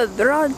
Stupid Raj.